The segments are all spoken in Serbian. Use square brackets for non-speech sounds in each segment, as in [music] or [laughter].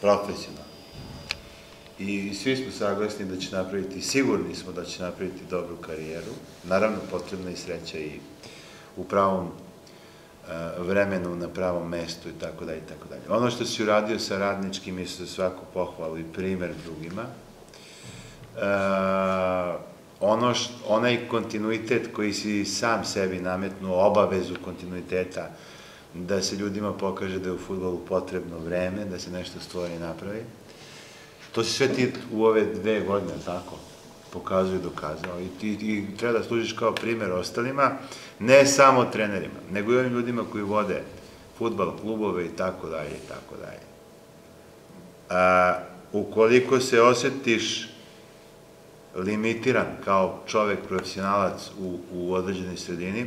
profesionalno. I svi smo saglasni da će napraviti, sigurni smo da će napraviti dobru karijeru. Naravno, potrebna i sreća i u pravom e, vremenu, na pravom mestu i tako dalje i tako dalje. Ono što si uradio sa radničkim je se svako pohvalu i primer drugima. E, onaj kontinuitet koji si sam sebi nametnuo, obavezu kontinuiteta, da se ljudima pokaže da je u futbolu potrebno vreme, da se nešto stvori i napravi. To si sve ti u ove dve godine, tako, pokazuje i dokazao. I ti, i treba da služiš kao primer ostalima, ne samo trenerima, nego i ovim ljudima koji vode futbal, klubove i tako dalje i tako dalje. A, ukoliko se osetiš limitiran kao čovek, profesionalac u, u određenoj sredini,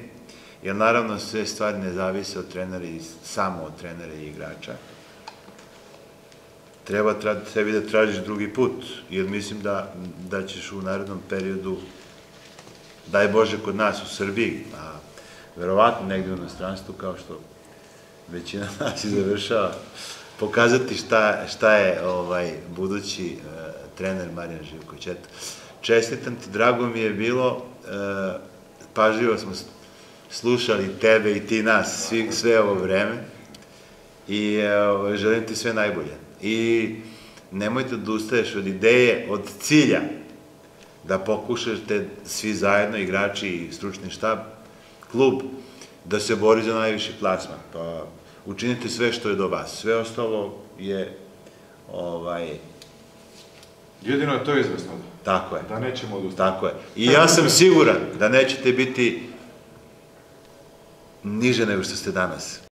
jer naravno sve stvari ne zavise od trenera i samo od trenera i igrača, treba sebi da tražiš drugi put, jer mislim da, da ćeš u narednom periodu, daj Bože kod nas u Srbiji, a verovatno negde u inostranstvu, kao što većina [laughs] nas i završava, pokazati šta, šta je ovaj budući uh, trener Marijan Živković. Čestitam ti, drago mi je bilo, uh, pažljivo smo slušali tebe i ti nas svi, sve ovo vreme i uh, želim ti sve najbolje i nemojte da ustaješ od ideje, od cilja, da pokušate svi zajedno, igrači i stručni štab, klub, da se bori za najviši plasman. Pa učinite sve što je do vas. Sve ostalo je ovaj... Jedino je to izvesno. Tako je. Da nećemo odustati. Tako je. I ja sam siguran da nećete biti niže nego što ste danas.